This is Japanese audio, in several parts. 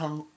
あの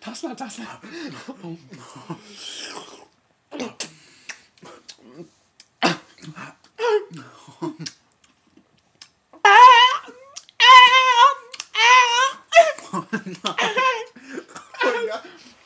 das war das. no.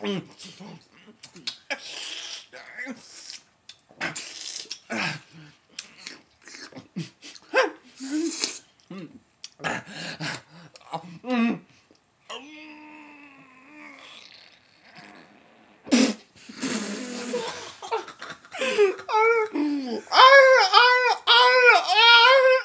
Mm.